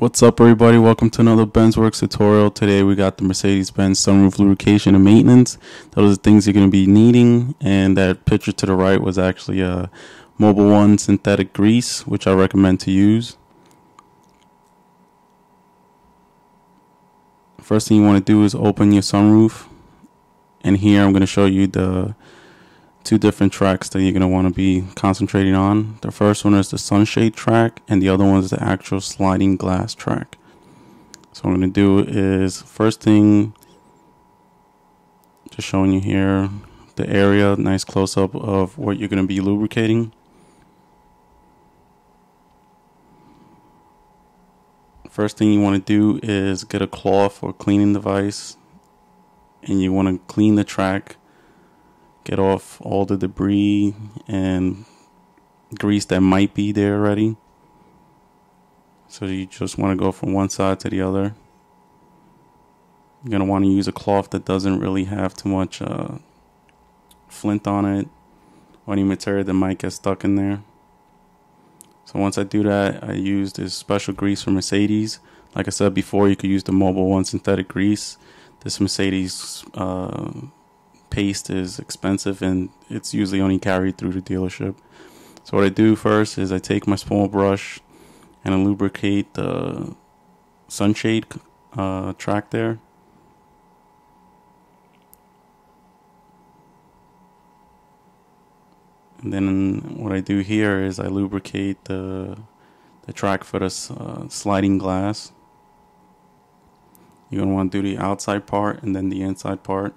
What's up everybody, welcome to another BenzWerks tutorial. Today we got the Mercedes-Benz sunroof lubrication and maintenance. Those are the things you're going to be needing and that picture to the right was actually a Mobil 1 synthetic grease which I recommend to use. First thing you want to do is open your sunroof and here I'm going to show you the two different tracks that you're going to want to be concentrating on. The first one is the sunshade track and the other one is the actual sliding glass track. So I'm going to do is first thing just showing you here the area, nice close up of what you're going to be lubricating. First thing you want to do is get a cloth or cleaning device and you want to clean the track get off all the debris and grease that might be there already. So you just want to go from one side to the other. You're going to want to use a cloth that doesn't really have too much uh, flint on it or any material that might get stuck in there. So once I do that, I use this special grease from Mercedes. Like I said before, you could use the Mobil 1 synthetic grease. This Mercedes uh, paste is expensive and it's usually only carried through the dealership. So what I do first is I take my small brush and I lubricate the sunshade uh, track there. And then what I do here is I lubricate the the track for the uh, sliding glass. You're gonna want to do the outside part and then the inside part.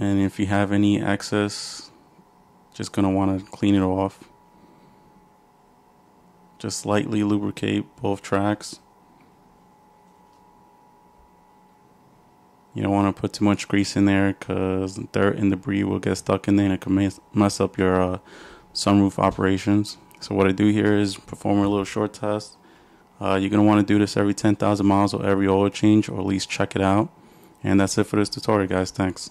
And if you have any excess just gonna want to clean it off. Just lightly lubricate both tracks. You don't want to put too much grease in there because dirt and debris will get stuck in there and it can mess up your uh, sunroof operations. So what I do here is perform a little short test. Uh, you're going to want to do this every 10,000 miles or every oil change or at least check it out. And that's it for this tutorial guys. Thanks